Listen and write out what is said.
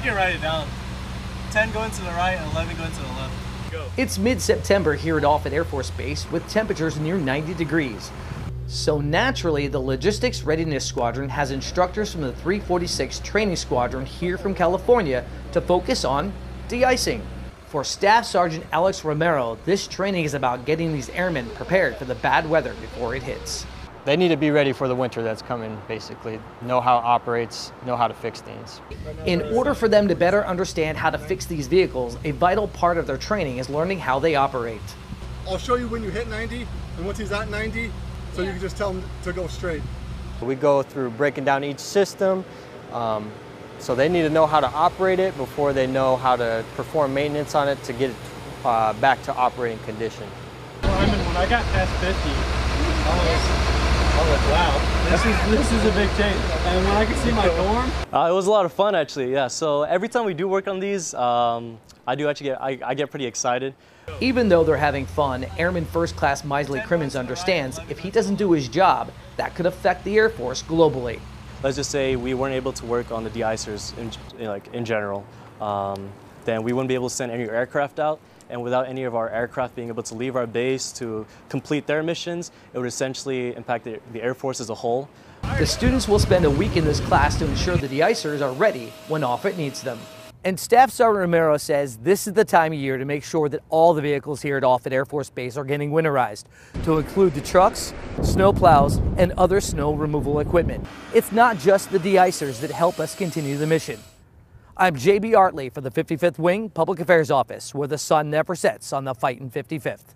You can write it down. 10 going to the right and 11 going to the left. Go. It's mid-September here at Offutt Air Force Base with temperatures near 90 degrees. So naturally, the Logistics Readiness Squadron has instructors from the 346 Training Squadron here from California to focus on de-icing. For Staff Sergeant Alex Romero, this training is about getting these airmen prepared for the bad weather before it hits. They need to be ready for the winter that's coming, basically. Know how it operates, know how to fix things. In order for them to better understand how to fix these vehicles, a vital part of their training is learning how they operate. I'll show you when you hit 90, and once he's at 90, so you can just tell him to go straight. We go through breaking down each system, um, so they need to know how to operate it before they know how to perform maintenance on it to get it uh, back to operating condition. Well, I mean, when I got past 50, I was I was like, wow, this is this is a big change. And when I could see my dorm, uh, it was a lot of fun actually. Yeah. So every time we do work on these, um, I do actually get I, I, get pretty excited. Even though they're having fun, Airman First Class Misley Crimmins understands if he doesn't do his job, that could affect the Air Force globally. Let's just say we weren't able to work on the de-icers in, like in general, um, then we wouldn't be able to send any aircraft out and without any of our aircraft being able to leave our base to complete their missions, it would essentially impact the, the Air Force as a whole. The students will spend a week in this class to ensure the de-icers are ready when Offutt needs them. And Staff Sergeant Romero says this is the time of year to make sure that all the vehicles here at Offutt Air Force Base are getting winterized, to include the trucks, snow plows, and other snow removal equipment. It's not just the de-icers that help us continue the mission. I'm JB Artley for the 55th Wing Public Affairs Office, where the sun never sets on the fighting 55th.